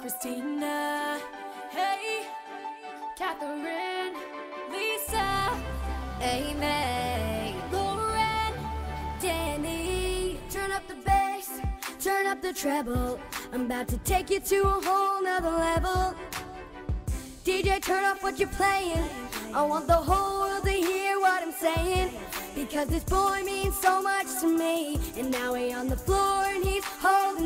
Christina, hey, Catherine, Lisa, Amy, Lauren, Danny, turn up the bass, turn up the treble. I'm about to take you to a whole nother level. DJ, turn off what you're playing. I want the whole world to hear what I'm saying. Because this boy means so much to me. And now he on the floor and he's holding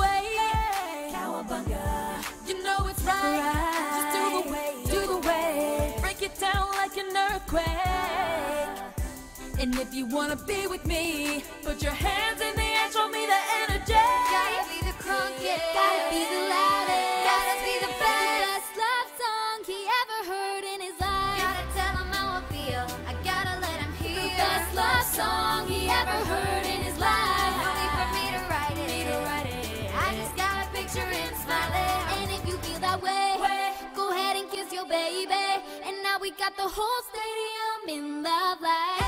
earthquake. And if you wanna be with me, put your hands in the air, show me the energy. Gotta be the crunkest. Gotta be the loudest. Gotta be the best. best love song he ever heard in his life. Gotta tell him how I feel. I gotta let him hear. The best love song he ever heard in his life. No need for me to write it. I just gotta picture him smiling. And if you feel that way, we got the whole stadium in love like.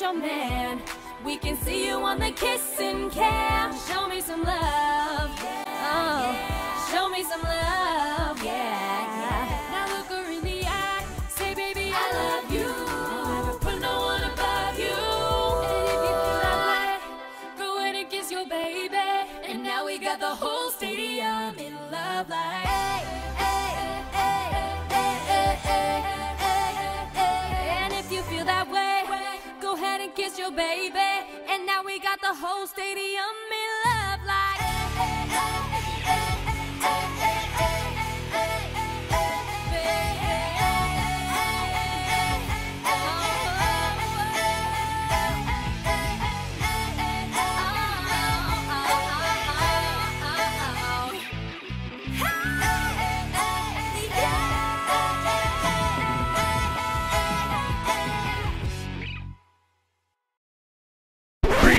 Your man. We can see you on the kissing cam. Show me some love. Oh, show me some love. Got the whole stadium in love like. And if you feel that way, go ahead and kiss your baby. And now we got the whole stadium